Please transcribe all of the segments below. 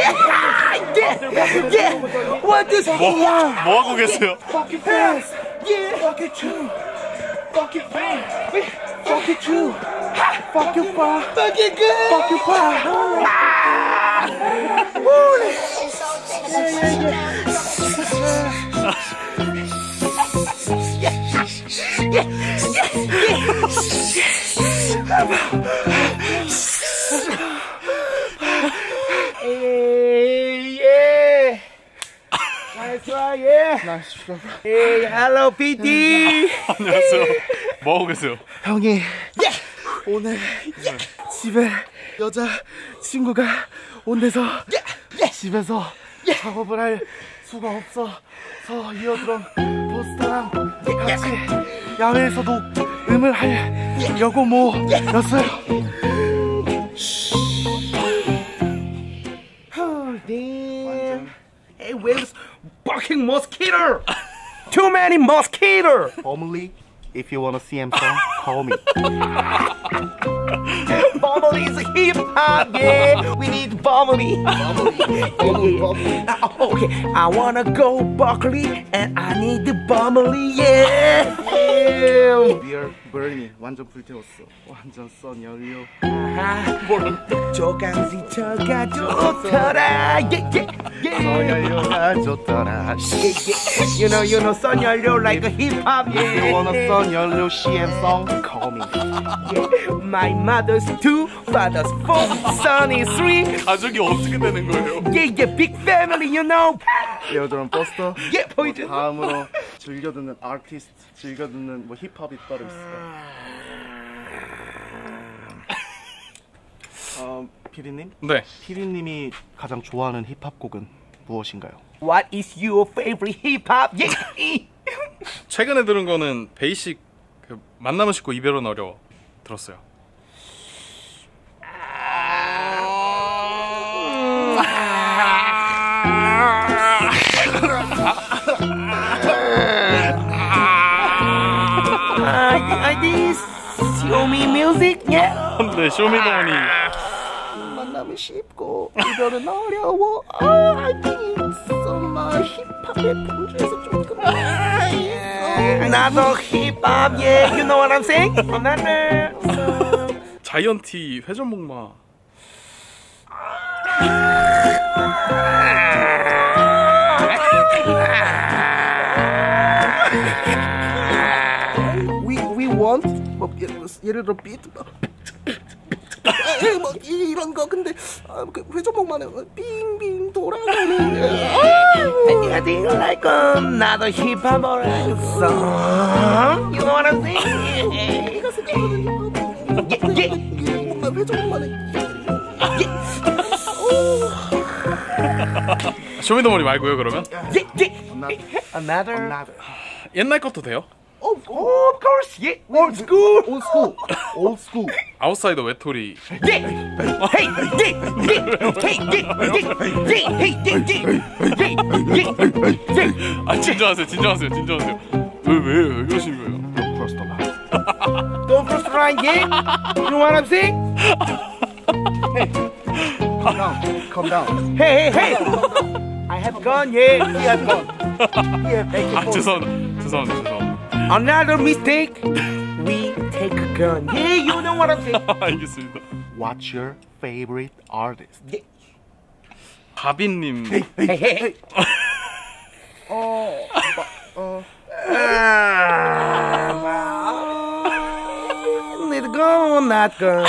yeah, yeah. What is 뭐, 뭐 하고 계세요? Fuck it fast. Yeah. Fuck it true. Fuck it fast. Fuck it true. Fuck you far. Fuck it good. Fuck you far. Hey, Hey, hello, PD. 안녕하세요. 뭐 하고 계세요? 형이 오늘 집에 여자 친구가 온대서 집에서 작업을 할 수가 없어서 이어드럼 포스터랑 같이 야외에서도 음을 하려고 모였어요. Damn. Hey, where's barking mosquito? Too many mosquito. Formally, if you wanna see him song, call me. Bubbly is hip hop, yeah. We need bubbly. Uh, oh, okay, I wanna go Berkeley and I need the bubbly, yeah. yeah. Dear Bernie, 완전 불태웠어. 완전 썬 연료. 아하, 조강지 저가 좋더라, yeah, yeah, 썬 yeah. 연료가 좋더라. Yeah, yeah. You know, you know, son, you're like a hip hop, If you yeah. wanna 썬 연료 CM song, Call me. yeah. My mother's two, father's four, son is three. 가족이 어떻게 되는 거예요? Yeah, yeah, big family, you know. 이어드럼 포스터. Yeah, 보여줘. 다음으로 즐겨 듣는 아티스트, 즐겨 듣는 뭐 힙합이 따로 있을까? 어, 피디님? 네. 피디님이 가장 좋아하는 힙합 곡은 무엇인가요? What is your favorite hip hop? Yeah. 최근에 들은 거는 베이식 그 만나면 쉽고 이별은 어려워 들었어요. This show me music, yeah. 네, 쇼미더머니. 만남은 쉽고 이별은 어려워. 아, I think uh, 힙합의 본질에서 조금 나도 hip hop, yeah. You know what I'm saying? 나는 자이언티 회전목마. we we want 뭐 예를, 들어 비트 뭐, 뭐 이- 이런 거 근데 아, 그해 빙빙 돌아가는 Like um, 나도 hip hop alright song. You know what I'm saying? 내가 생각하는 힙합 Yeah, yeah. 이게 뭔가 회전목만 해 쇼미더머니 말고요 그러면? Yeah, yeah. Another. 옛날 것도 돼요? Oh, of course, yeah. Old school. 올스쿨 올스쿨 아웃사이더 외톨이. Yeah. Hey, yeah, yeah, hey, yeah, yeah, yeah, hey, yeah, yeah, yeah, yeah, yeah. 아 진정하세요, 진정하세요, 진정하세요. 왜왜 왜 그러시는 거예요? cross the line Don't cross the line, yeah. You know what I'm saying? calm down calm down Hey, hey, hey. I have gone, yeah. He has gone. Yeah, thank you 아 죄송합니다, 죄송합니다. another mistake. We take a gun. Yeah, you know what I'm saying. 알겠습니다. what's your favorite artist Yeah. 가빈님. Hey, hey, hey. Ah, Need a gun, not gun.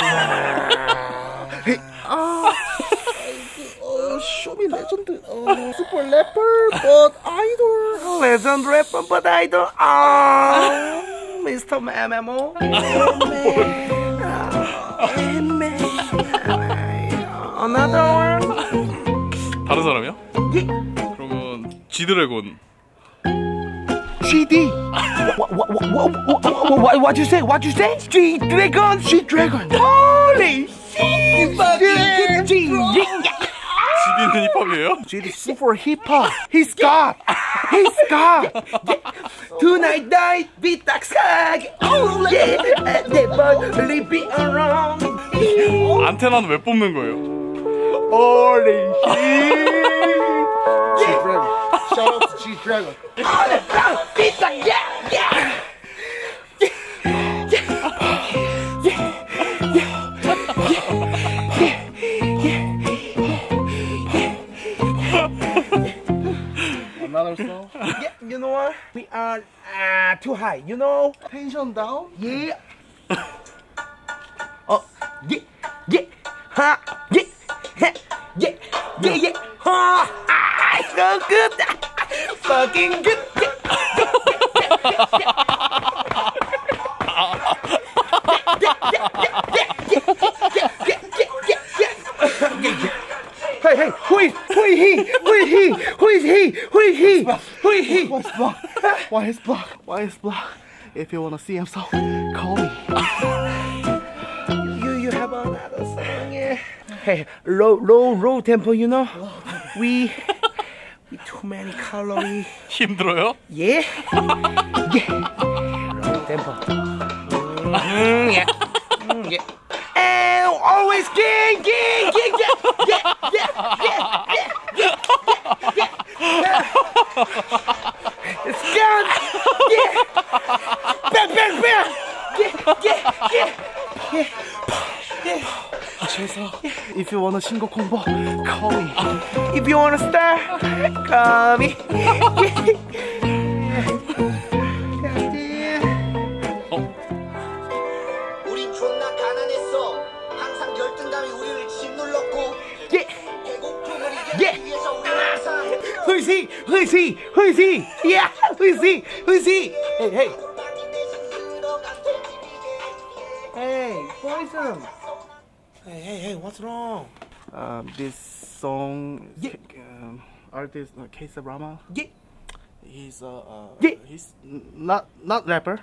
미 레전드 어 슈퍼 래퍼 but 아이돌 Legend rapper, but I don't. Oh, Mr. MMO. Another one. 다른 사람이요? Yeah. 그러면 G드래곤. GD What, what, what, what, what, what, you say? What you say? G Dragon. G Dragon. Holy shit! G. GD는 힙합이에요? GD super hip hop he's God he's God Tonight night 비딱사기. Oh yeah. Never leave me around. 안테나는 왜 뽑는 거예요? Holy shit! G-Dragon. Shout out to G-Dragon. Pizza, yeah, yeah. Know what? We are uh, too high, you know? Tension down. Yeah. Oh, yeah, yeah, ha, yeah, ha, yeah, yeah, yeah, ha, ah, so good, fucking good. Yeah. Hey, hey, who is, who is he? Who is he? Who is he? Who is he? Who is he? Why is block? Why is block? Why is block? If you wanna see him, so call me. You you have another song, yeah. Hey, low low low tempo, you know. We we too many calorie. 힘들어요? Yeah. Yeah. Low tempo. Mm, yeah. Mm, yeah. And always gang, gang, gang, Yeah. 그래서 if you wanna 신곡 홍보, call me. If you wanna star, call me. 우린 존나 가난했어. 항상 열등감이 우리를 짓눌렀고. 배고픔을 예. 이겨내기 위해서 우리는 항상 Who is he? Who is he? Who is he? Yeah. Who is he? Who is he? Hey, hey, poison. Hey, hey, hey, what's wrong? Um, this song, Yeah. um, artist uh, Kesa Rama. Yeah. He's uh, uh Yeah. he's n- not not rapper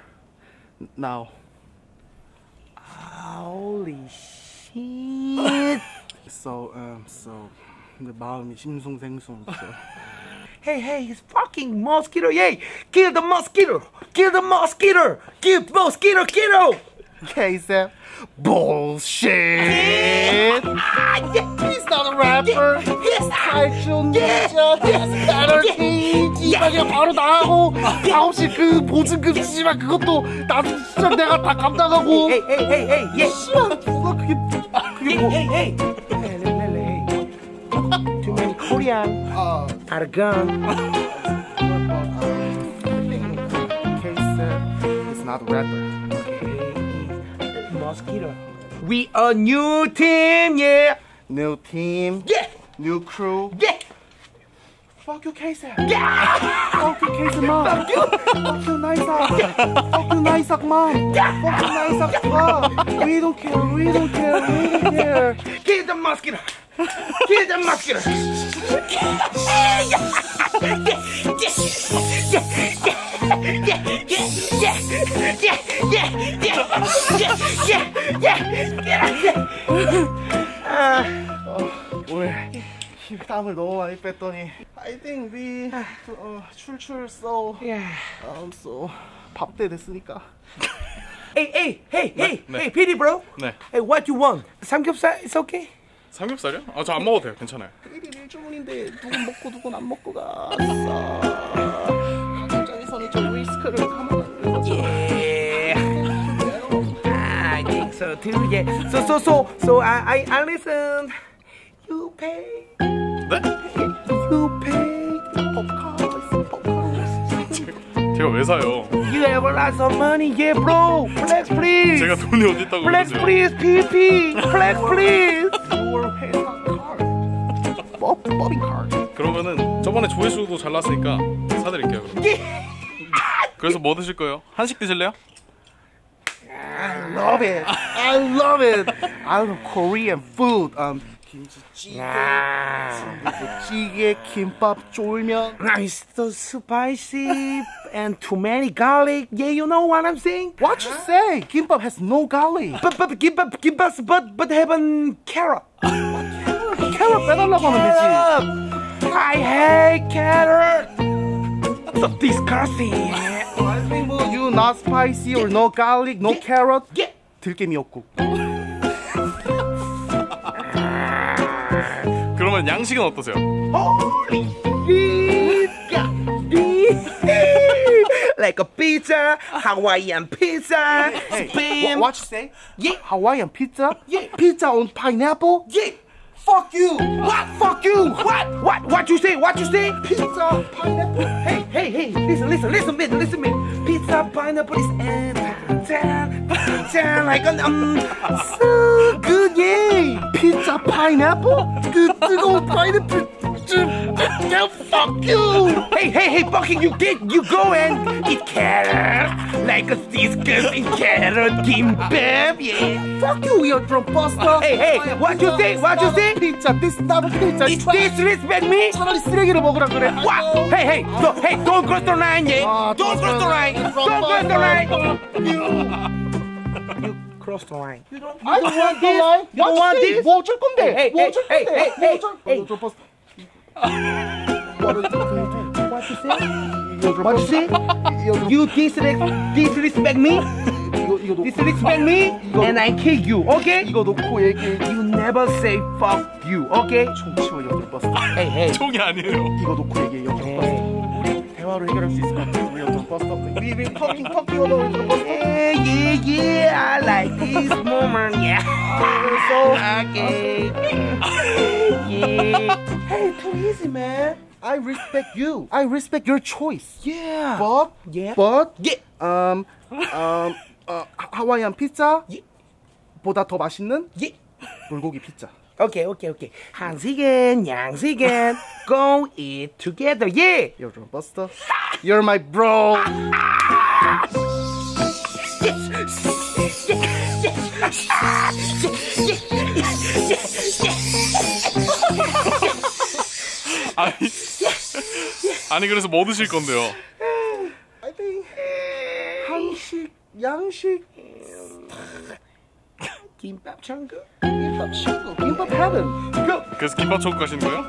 now. Holy shit. So um so 내 마음이 심숭생숭. So. Hey, hey, it's fucking mosquito. Yay! Kill the mosquito! Kill the mosquito! Kill mosquito, kiddo! Kesa bullshit. Ah. He's not a rapper. Yes. 탈출 ninja. He's team. 이방에 바로 나가고 아홉 시그 보증금 씨발 그것도 나도 진짜 내가 다 감당하고. Hey, hey, hey, hey, yeah. 씨발 누가 그게 그게 뭐? Too many Korean. 아. Out of gun. Kesa is not a rapper. Mosquito. We a new team, yeah. New team, Yeah, new crew. yeah, Fuck you, Kesa. yeah. Fuck you, Kesa mom. Fuck you. Fuck you, Naisak. Fuck you, Naisak mom. Fuck you, Naisak mom. We don't care. We don't care. We don't care. Kill the mosquito. Kill the mosquito. 오늘 힘 땀을 너무 많이 뺐더니 I think we 어, 출출 so um, so 밥때 됐으니까 Hey, hey, hey, hey, 네. hey, PD bro. 네. Hey, what you want? 삼겹살? It's okay. 삼겹살이요? 아저 안 먹어도 돼요. 괜찮아요. 1일 1주문인데 누군 먹고 누군 안 먹고 가격장에 좀 리스크를 감안하는 거죠 Yeah. I think so too. Yeah. So, so, so, so I, I, I listen. You pay. 네? You pay. popcorn popcorn 제가 왜 사요? You have a lot of money, yeah, bro. Flex, please. 제가 돈이 어디 있다고 Flex, 그러세요? please, PP. Flex, please. your 회사 card 법, 법인 card 그러면은 저번에 조회수도 잘 났으니까 사드릴게요. 그럼. 그래서 뭐 드실 거예요? 한식 드실래요? I love it I love it I love Korean food um 김치찌개 찌개 김밥 쫄면 It's so spicy and too many garlic. Yeah, you know what I'm saying? What you say? 김밥 has no garlic But but give up give us but but heaven carrot. 캐럿 빼달라고 하면 되지 I hate carrot. So disgusting. 뭐 you not spicy or no garlic no carrot Yeah. 들깨 미역국 그러면 양식은 어떠세요? Like a pizza, Hawaiian pizza, spam. What you say? Yeah. Hawaiian pizza? Yeah. Pizza on pineapple? Yeah. Fuck you! What? Fuck you! What? What? What you say? What you say? Pizza, pineapple. Hey, hey, hey! Listen, listen, listen, listen, listen. Pizza, pineapple is anti-tan, like um, um, so good, yay! Pizza, pineapple, good, good old pineapple 파인애플. Yeah, fuck you! Hey, hey, hey, fucking you get you go and eat carrot like a disgusting carrot kimbap, yeah. Fuck you, eardrum buster. Hey, hey, what you say? What you say? Pizza, this not pizza. It's disrespect me? 차라리 쓰레기를 먹으라 그래. What? Hey, hey, no, hey, don't cross the line, yeah. Ah, Don't cross the line. Don't cross the line. You cross the line. I don't want this. You don't want this? 뭐줄 건데? Hey, hey, 뭐줄 hey, 건데? hey, hey, 뭐줄 hey. What you doing? What you say? What you say? You disrespect, disrespect me? 이거 이거 놓고 Disrespect me? And I kill you, okay? 이거 놓고 얘기해. You never say fuck you, okay? 총 치워 eardrum buster. Hey, hey. 총이 아니에요. 이거 놓고 얘기해. Hey. 우리 대화로 해결할 수 있을 것 같아. 우리 eardrum buster. We we talking talking on eardrum buster. Yeah, yeah, yeah. I like this moment, yeah. So Okay. Yeah. Hey, too easy, man. I respect you. I respect your choice. Yeah. But Yeah. but Yeah. um um 어, 하와이안 피자 예. 보다 더 맛있는 Yeah. 불고기 피자. Okay, okay, okay. 한시간, 양시간, go eat together, yeah. Eardrum buster. You're my bro. 아니, 아니 그래서 뭐 드실 건데요? I think 한식, 양식, 김밥 천국. 김밥 친구, 김밥 heaven. Go. 그래서 김밥 천국 가시는 거예요?